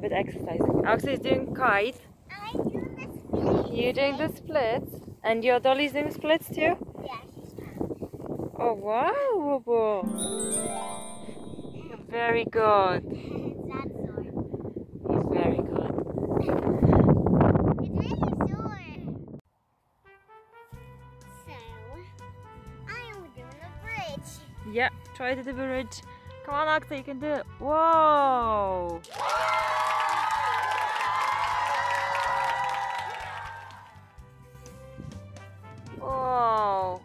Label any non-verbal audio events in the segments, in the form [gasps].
bit exercising. Oxy is doing kite. I'm doing this. You're doing the splits. And your dolly's doing splits too? Yeah, she's fine. Oh wow, Bobo. Very good. [laughs] That's sore. Very good. It's really sore. So, I am doing a bridge. Yeah, try to do the bridge. Come on, Oxy, you can do it. Whoa! Whoa!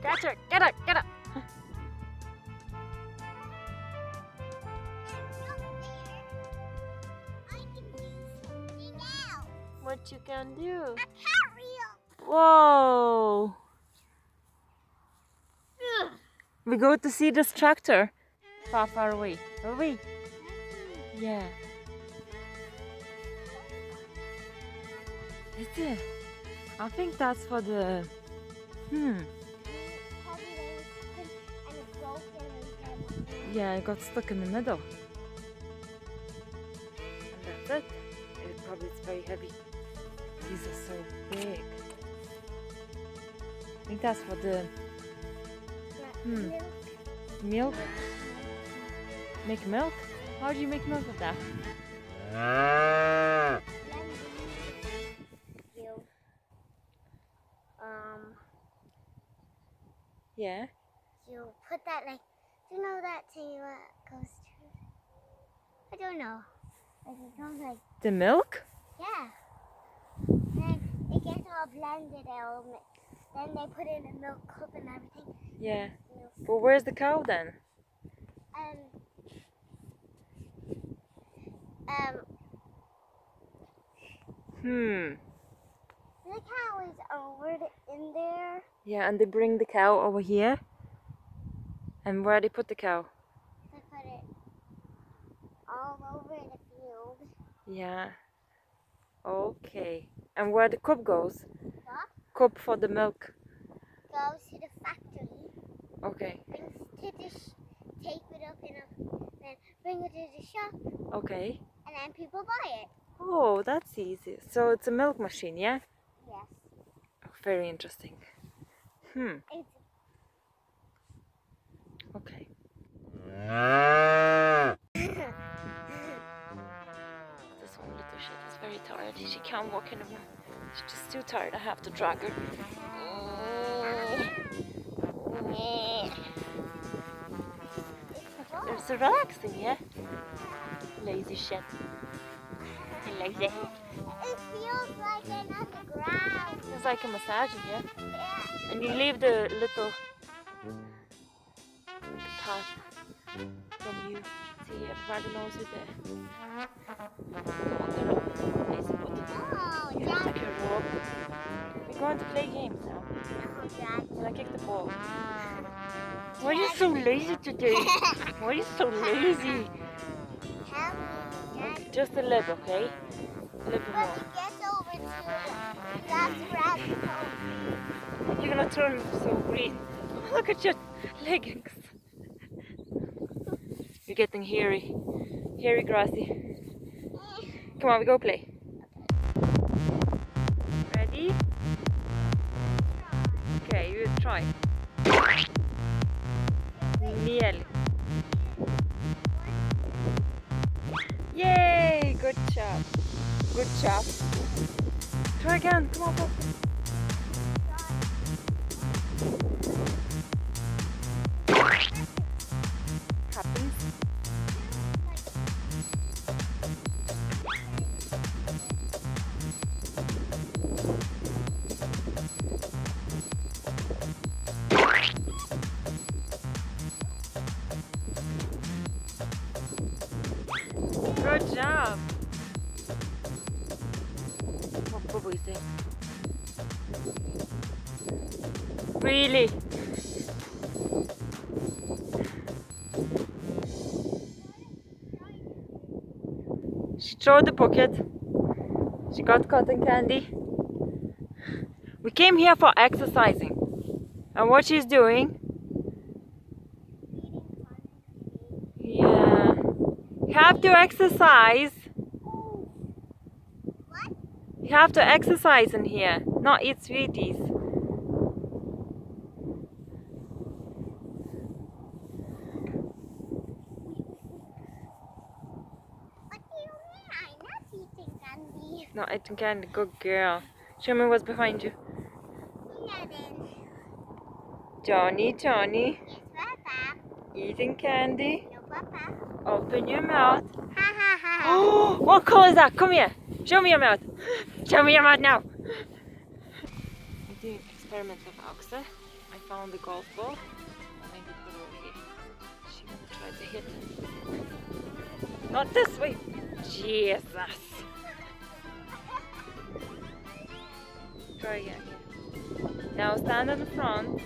Catch her! Get her! Get her! I can do something. What you can do? Whoa! We go to see this tractor. Far, far away. Away. Yeah. Is it? I think that's for the. Hmm. Yeah, I got stuck in the middle. And that's it. It probably is very heavy. These are so big. I think that's for the Hmm. milk. Make milk? How do you make milk with that? Um, Yeah. you put that like, do you know that thing that goes to? I don't know. Like it goes like, The milk? yeah. Then it gets all blended out. Then they put in a milk cup and everything. Yeah. Well, where's the cow then? Um. Um. Hmm. The cow is over in there. Yeah, and they bring the cow over here. And where they put the cow? They put it all over the field. Yeah. Okay. And where the cup goes? What? Cup for the milk. Goes to the factory. Okay. to the sh- take it up in a then bring it to the shop Okay. and then people buy it. Oh, that's easy. So it's a milk machine, yeah? Yes. Very interesting. Hmm. It's Okay. [laughs] This one little shit is very tired. She can't walk anymore. She's just too tired. I have to drag her. [laughs] It's relaxing, yeah? Lazy shit. Lazy. it feels like another ground. It's like a massage, yeah? Yeah. And you leave the little path from you. See, everybody knows you're there. Come on, get up. Lazy We're going to play games now. Will I kick the ball? Ah. Why are you so lazy today? [laughs] Why are you so lazy? Help me, Dad. Just a little, okay? A little When more. he over to that's rabbit hole. You're gonna turn so green. Look at your leggings. You're getting hairy. Hairy grassy. Eh. Come on, we go play. Okay. Miel. Yay! Good job. Good job. Try again. Come on, go. Really? She threw the bucket. She got cotton candy. We came here for exercising. And what she's doing? yeah have to exercise. What? You have to exercise in here, not eat sweeties. What do you mean? I'm not eating Not eating candy, good girl. Show me what's behind you. Johnny, Johnny, Yes, Papa. eating candy. No, Papa. Open your mouth. Ha ha ha. Oh, what color is that? Come here. Show me your mouth. [gasps] Show me your mouth now. I'm doing experiment with Oxa. I found the golf ball. I'll maybe put over here. She gonna try to hit it. Not this way. Jesus. Try again. Now stand in the front.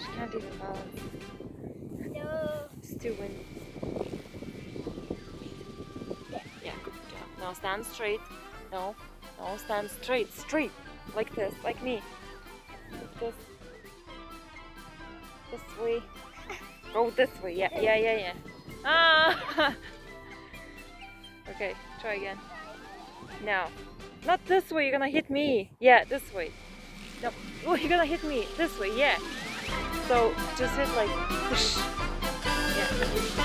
She can't even balance. No. It's too windy. Yeah, good job. Now stand straight. No, no, stand straight, straight. Like this, like me. Like this. This way. Go this way. Yeah, yeah, yeah, yeah. Ah! [laughs] okay, try again. Now, not this way. You're gonna hit me. Yeah, this way. No, oh, you're gonna hit me this way. Yeah. So just hit like. Whoosh. Yeah.